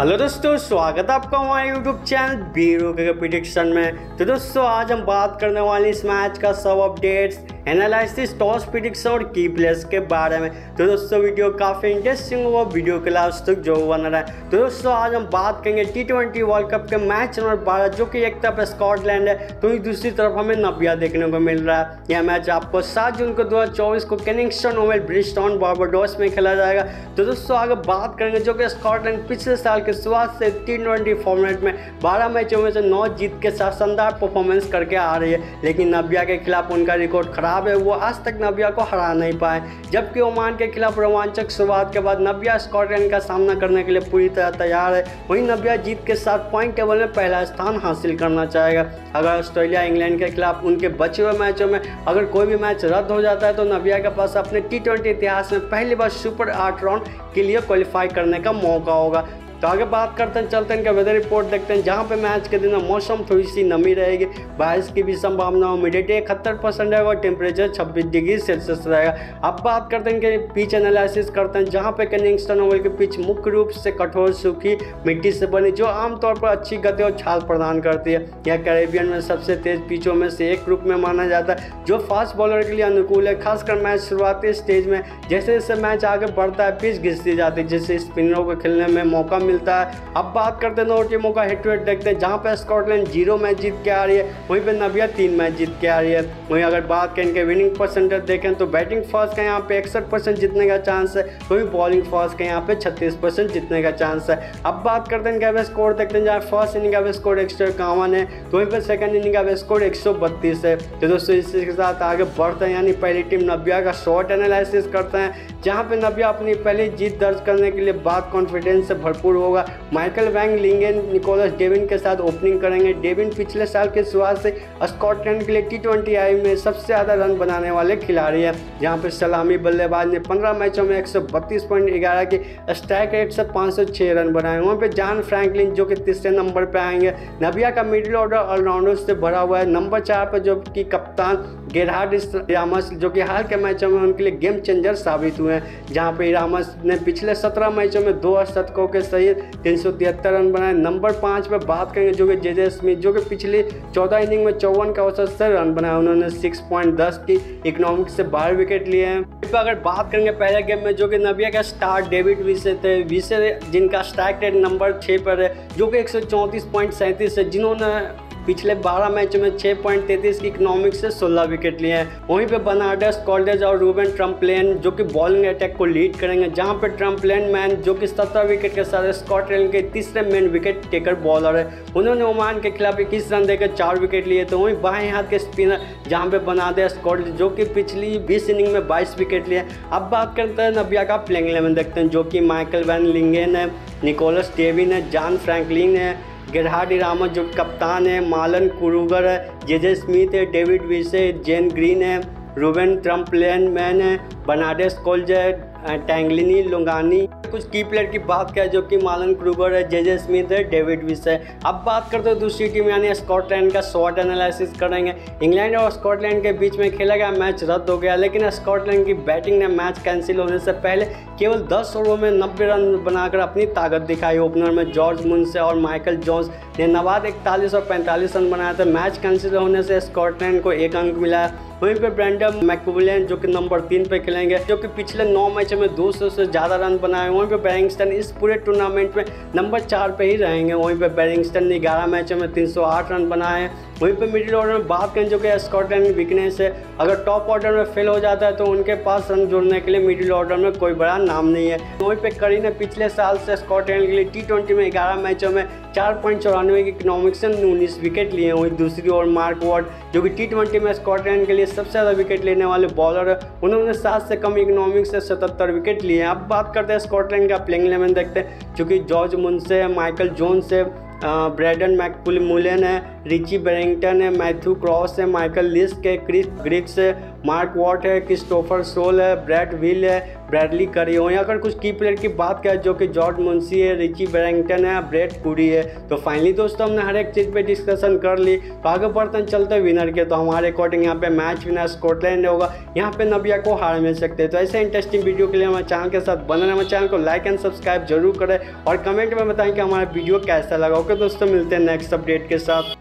Hello दोस्तों, स्वागत है आपका हमारे यूट्यूब चैनल बीरो के प्रिडिक्शन में। तो दोस्तों, आज हम बात करने वाले इस मैच का सब अपडेट्स एनालिसिस, टॉस प्रिडिक्शन और की प्लेस के बारे में। तो दोस्तों, वीडियो काफ़ी इंटरेस्टिंग हुआ। वीडियो के लास्ट तक जो बन रहा है। तो दोस्तों, आज हम बात करेंगे टी ट्वेंटी वर्ल्ड कप के मैच नंबर बारह, जो कि एक तरफ़ स्कॉटलैंड है तो वहीं दूसरी तरफ़ हमें नबिया देखने को मिल रहा है। यह मैच आपको सात जून को दो को केनिंगस्टन ओवल ब्रिस्टॉन बार्बाडोस में खेला जाएगा। तो दोस्तों, आगे बात करेंगे, जो कि स्कॉटलैंड पिछले साल के शुरुआत से टी ट्वेंटी फॉर्मेट में बारह मैचों में से नौ जीत के साथ शानदार परफॉर्मेंस करके आ रही है। लेकिन नबिया के खिलाफ उनका रिकॉर्ड खराब खराब है, वो आज तक नबिया को हरा नहीं पाए। जबकि ओमान के खिलाफ रोमांचक शुरुआत के बाद नबिया स्कॉटलैंड का सामना करने के लिए पूरी तरह तैयार है। वहीं नबिया जीत के साथ पॉइंट टेबल में पहला स्थान हासिल करना चाहेगा। अगर ऑस्ट्रेलिया इंग्लैंड के खिलाफ उनके बचे हुए मैचों में अगर कोई भी मैच रद्द हो जाता है तो नबिया के पास अपने टी इतिहास में पहली बार सुपर आठ राउंड के लिए क्वालिफाई करने का मौका होगा। तो आगे बात करते हैं, चलते हैं इनका वेदर रिपोर्ट देखते हैं। जहाँ पे मैच के दिन मौसम थोड़ी सी नमी रहेगी। बारिश की भी संभावना ह्यूमिडिटी इकहत्तर परसेंट रहेगा और टेम्परेचर छब्बीस डिग्री सेल्सियस रहेगा। अब बात करते हैं कि पिच एनालिसिस करते हैं। जहाँ पे कनिंगस्टन ओवल की पिच मुख्य रूप से कठोर, सूखी मिट्टी से बनी, जो आमतौर पर अच्छी गति और छाल प्रदान करती है। यह कैरेबियन में सबसे तेज पिचों में से एक रूप में माना जाता है, जो फास्ट बॉलर के लिए अनुकूल है। खासकर मैच शुरुआती स्टेज में जैसे जैसे मैच आगे बढ़ता है पिच घिसती जाती है। जिससे स्पिनरों को खेलने में मौका मिलता है। अब बात करते हैं दो टीमों का हिट वेट देखते हैं, जहाँ पे स्कॉटलैंड ज़ीरो मैच जीत के आ रही है, वहीं पे नबिया तीन मैच जीत के आ रही है। वहीं अगर बात करें इनके विनिंग परसेंटेज देखें तो बैटिंग फ़र्स्ट का यहाँ पे इकसठ जीतने का चांस है, वहीं बॉलिंग फ़र्स्ट का यहाँ पे छत्तीस जीतने का चांस है। अब बात करते हैं इनका स्कोर देखते हैं, जहाँ फ़र्स्ट इनिंग का स्कोर एक सौ इक्यावन है तो वहीं पर सेकंड इनिंग का स्कोर एक सौ बत्तीस है। तो दोस्तों, इसी के साथ आगे बढ़ते हैं, यानी पहली टीम नबिया का शॉर्ट एनालिसिस करते हैं, जहाँ पे नबिया अपनी पहली जीत दर्ज करने के लिए बात कॉन्फिडेंस से भरपूर होगा। Michael van Lingen Nicolaas Davin के साथ ओपनिंग करेंगे। डेविन पिछले साल के शुरुआत से स्कॉटलैंड के लिए टी ट्वेंटी आई में सबसे ज़्यादा रन बनाने वाले खिलाड़ी हैं। जहाँ पर सलामी बल्लेबाज ने पंद्रह मैचों में एक सौ बत्तीस पॉइंट ग्यारह की स्ट्राइक रेट से पाँच सौ छः रन बनाए। वहाँ पर जॉन फ्रैंकलिन, जो कि तीसरे नंबर पर आएँगे। नबिया का मिडिल ऑर्डर ऑलराउंडर से भरा हुआ है। नंबर चार पर जो कि कप्तान गेरहार्ड रामस जो कि हाल के मैचों में उनके लिए गेम चेंजर साबित हुए हैं। जहाँ पे रामस ने पिछले सत्रह मैचों में दो शतकों के सहित तीन रन बनाए, नंबर पाँच पर बात करेंगे, जो कि जे जे स्मिथ, जो कि पिछले चौदह इनिंग में चौवन का औसत से रन बनाया उन्होंने सिक्स पॉइंट दस की इकोनॉमिक से बारह विकेट लिए हैं। अगर बात करेंगे पहले गेम में, जो कि नबिया का स्टार डेविड विसे थे, विसे जिनका स्ट्राइक रेट नंबर छः पर है, जो कि एक सौ चौंतीस पॉइंट सैंतीस है, जिन्होंने पिछले 12 मैच में 6.33 की इकोनॉमिक से 16 विकेट लिए हैं। वहीं पे बनाडस कॉल्डेज और रूबन ट्रम्पलेन, जो कि बॉलिंग अटैक को लीड करेंगे, जहाँ पे ट्रम्पलेन मैन जो कि 17 विकेट के साथ स्कॉटलैंड के तीसरे मेन विकेट टेकर बॉलर है। उन्होंने ओमान के खिलाफ इक्कीस रन देकर चार विकेट लिए तो वहीं बाएँ हाथ के स्पिनर जहाँ पे बनादे स्कॉट जो कि पिछली बीस इनिंग में बाईस विकेट लिए अब बात करते हैं नबिया का प्लेइंग इलेवन देखते हैं, जो कि माइकल वैन लिंगेन है, निकोलस डेविन है, जॉन फ्रैंकलिन है गिरहाडी रामत जो कप्तान है, मालन कुरूगर है जे जे स्मिथ है, डेविड विसे जेन ग्रीन है, रूबेन ट्रम्पलेन मैन है, बनाडेस कोल्ज है टैंगलिनी, लुंगानी, कुछ की प्लेयर की बात करें जो कि मालन क्रूगर है जे जे स्मिथ है, डेविड विस है। अब बात करते हैं दूसरी टीम, यानी स्कॉटलैंड का शॉर्ट एनालिसिस करेंगे। इंग्लैंड और स्कॉटलैंड के बीच में खेला गया मैच रद्द हो गया, लेकिन स्कॉटलैंड की बैटिंग ने मैच कैंसिल होने से पहले केवल 10 ओवरों में 90 रन बनाकर अपनी ताकत दिखाई। ओपनर में जॉर्ज मुंसे और माइकल जॉन्स ने नवाद इकतालीस और पैंतालीस रन बनाया था मैच कैंसिल होने से स्कॉटलैंड को एक अंक मिला वहीं पर ब्रैंडम मैकुलियन जो कि नंबर तीन पे खेलेंगे, जो कि पिछले नौ मैचों में 200 से ज़्यादा रन बनाए वहीं पे बैरिंगस्टन इस पूरे टूर्नामेंट में नंबर चार पे ही रहेंगे। वहीं पे बैरिंगस्टन ने ग्यारह मैचों में 308 रन बनाए वहीं पे मिडिल ऑर्डर में बात करें जो कि स्कॉटलैंड की वीकनेस है, अगर टॉप ऑर्डर में फेल हो जाता है तो उनके पास रन जोड़ने के लिए मिडिल ऑर्डर में कोई बड़ा नाम नहीं है। वहीं पे करी ने पिछले साल से स्कॉटलैंड के लिए टी में ग्यारह मैचों में चार पॉइंट चौरानवे की इकोनॉमिक से उन्नीस विकेट लिए वहीं दूसरी ओर, मार्क वार्ड जो कि टी ट्वेंटी में स्कॉटलैंड के लिए सबसे ज़्यादा विकेट लेने वाले बॉलर है, उन्होंने सात से कम इकोनॉमिक से सतहत्तर विकेट लिए हैं। अब बात करते हैं स्कॉटलैंड का प्लेइंग इलेवन देखते हैं चूँकि जॉर्ज है माइकल जोन्स है ब्रैडन मैकपुल मुलन है रिची बेरिंगटन है मैथ्यू क्रॉस है माइकल लिस्क है क्रिस ग्रिक्स है मार्क वॉट है क्रिस्टोफर सोल है ब्रैड विल है ब्रैडली करी हो, या अगर कुछ की प्लेयर की बात करें जो कि जॉर्ज मुंसी है रिची बैरिंगटन है ब्रेड पूरी है तो फाइनली दोस्तों हमने हर एक चीज़ पे डिस्कशन कर ली। तो आगे बढ़ते हैं, चलते विनर के। तो हमारे अकॉर्डिंग यहाँ पे मैच विनर स्कॉटलैंड होगा। यहाँ पे नबिया को हार मिल सकते हैं। तो ऐसे इंटरेस्टिंग वीडियो के लिए हमारे चैनल के साथ बने हमारे चैनल को लाइक एंड सब्सक्राइब ज़रूर करें। और कमेंट में बताएँ कि हमारा वीडियो कैसा लगा। ओके दोस्तों, मिलते हैं नेक्स्ट अपडेट के साथ।